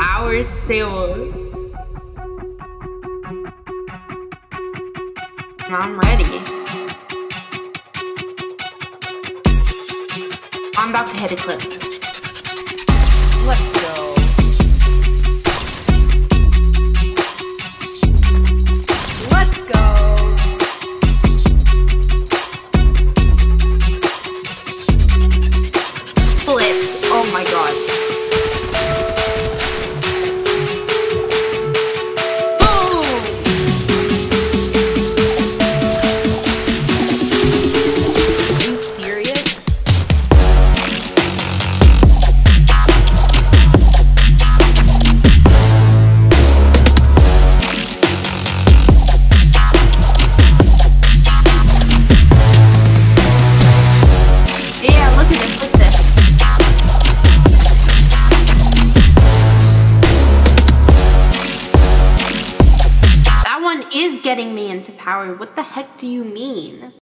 Power Sailor. I'm ready. I'm about to hit a clip. Let's go. Is getting me into power. What the heck do you mean?